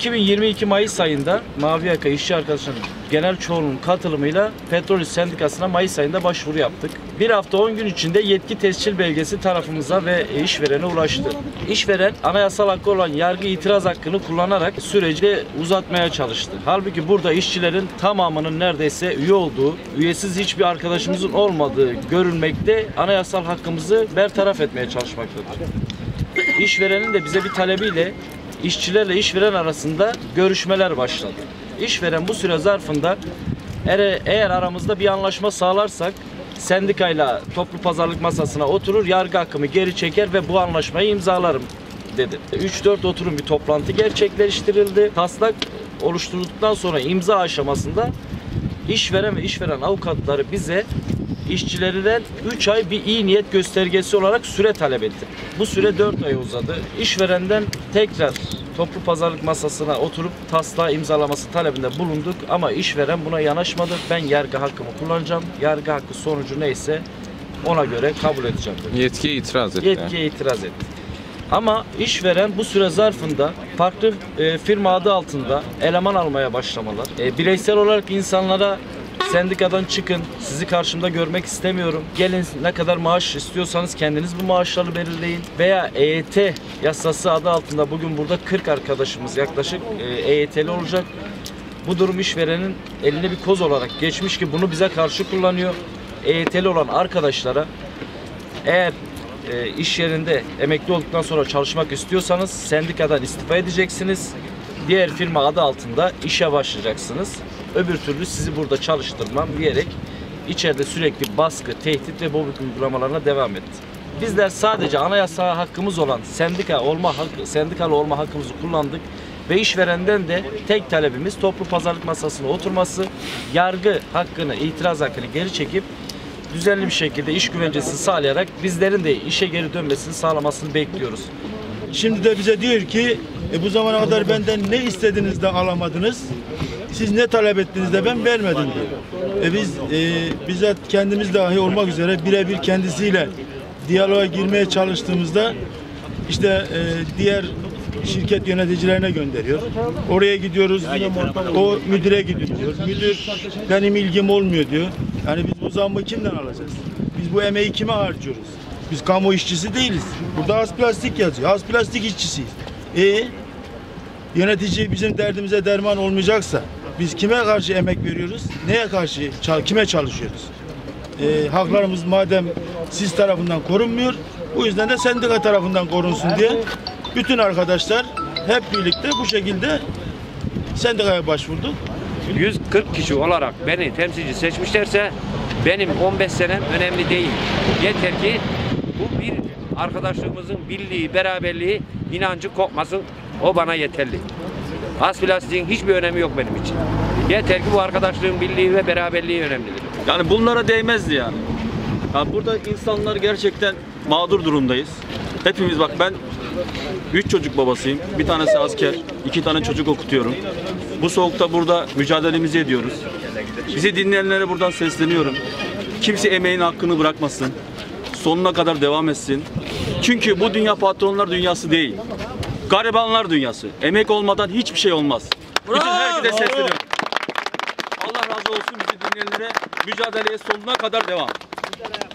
2022 Mayıs ayında Mavi Yaka işçi arkadaşlarının genel çoğunluğun katılımıyla Petrol Sendikası'na Mayıs ayında başvuru yaptık. Bir hafta 10 gün içinde yetki tescil belgesi tarafımıza ve işverene ulaştı. İşveren anayasal hakkı olan yargı itiraz hakkını kullanarak süreci uzatmaya çalıştı. Halbuki burada işçilerin tamamının neredeyse üye olduğu, üyesiz hiçbir arkadaşımızın olmadığı görülmekte anayasal hakkımızı bertaraf etmeye çalışmaktadır. İşverenin de bize bir talebiyle işçilerle işveren arasında görüşmeler başladı. İşveren bu süre zarfında eğer, eğer aramızda bir anlaşma sağlarsak sendikayla toplu pazarlık masasına oturur, yargı hakkımı geri çeker ve bu anlaşmayı imzalarım dedi. 3-4 oturum bir toplantı gerçekleştirildi. Taslak oluşturulduktan sonra imza aşamasında işveren ve işveren avukatları bize işçilerinden 3 ay bir iyi niyet göstergesi olarak süre talep etti. Bu süre 4 ay uzadı. İşverenden tekrar toplu pazarlık masasına oturup taslağı imzalaması talebinde bulunduk ama işveren buna yanaşmadı. Ben yargı hakkımı kullanacağım. Yargı hakkı sonucu neyse ona göre kabul edeceğim dedi. Yetkiye itiraz etti. Yetkiye itiraz etti. Ama işveren bu süre zarfında farklı e, firma adı altında eleman almaya başlamalar. E, bireysel olarak insanlara sendikadan çıkın, sizi karşımda görmek istemiyorum. Gelin ne kadar maaş istiyorsanız kendiniz bu maaşları belirleyin. Veya EYT yasası adı altında bugün burada 40 arkadaşımız yaklaşık e, EYT'li olacak. Bu durum işverenin eline bir koz olarak geçmiş ki bunu bize karşı kullanıyor. EYT'li olan arkadaşlara eğer e, iş yerinde emekli olduktan sonra çalışmak istiyorsanız sendikadan istifa edeceksiniz. Diğer firma adı altında işe başlayacaksınız. Öbür türlü sizi burada çalıştırmam diyerek içeride sürekli baskı, tehdit ve mobbing uygulamalarına devam etti. Bizler sadece anayasa hakkımız olan sendika olma hakkı, sendikalı olma hakkımızı kullandık ve işverenden de tek talebimiz toplu pazarlık masasına oturması, yargı hakkını, itiraz hakkını geri çekip düzenli bir şekilde iş güvencesi sağlayarak bizlerin de işe geri dönmesini sağlamasını bekliyoruz. Şimdi de bize diyor ki e, bu zamana kadar benden ne istediniz de alamadınız. Siz ne talep ettiniz de ben vermedim diyor. E biz e, bizzat kendimiz dahi olmak üzere birebir kendisiyle diyaloğa girmeye çalıştığımızda işte e, diğer şirket yöneticilerine gönderiyor. Oraya gidiyoruz. O müdüre gidiyor. Müdür benim ilgim olmuyor diyor. Yani biz bu zammı kimden alacağız? Biz bu emeği kime harcıyoruz? Biz kamu işçisi değiliz. Burada az plastik yazıyor. Az plastik işçisiyiz. E yönetici bizim derdimize derman olmayacaksa biz kime karşı emek veriyoruz? Neye karşı kime çalışıyoruz? E, haklarımız madem siz tarafından korunmuyor, bu yüzden de sendika tarafından korunsun diye bütün arkadaşlar hep birlikte bu şekilde sendikaya başvurduk. 140 kişi olarak beni temsilci seçmişlerse benim 15 senem önemli değil. Yeter ki bu bir arkadaşlığımızın birliği, beraberliği, inancı kopmasın. O bana yeterli. Az plastiğin hiçbir önemi yok benim için. Yeter ki bu arkadaşlığın birliği ve beraberliği önemlidir. Yani bunlara değmezdi yani. Ya burada insanlar gerçekten mağdur durumdayız. Hepimiz bak ben üç çocuk babasıyım. Bir tanesi asker, iki tane çocuk okutuyorum. Bu soğukta burada mücadelemizi ediyoruz. Bizi dinleyenlere buradan sesleniyorum. Kimse emeğin hakkını bırakmasın. Sonuna kadar devam etsin. Çünkü bu dünya patronlar dünyası değil. Garibanlar dünyası. Emek olmadan hiçbir şey olmaz. Bravo. Bütün herkese sesleniyorum. Allah razı olsun bizi dinleyenlere. Mücadeleye sonuna kadar devam. Mücadele